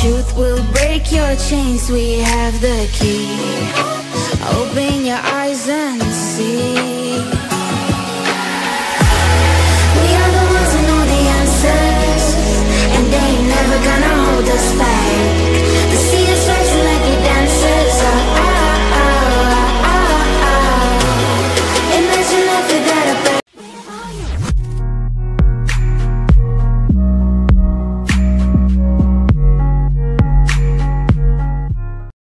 Truth will break your chains, we have the key. Open your eyes and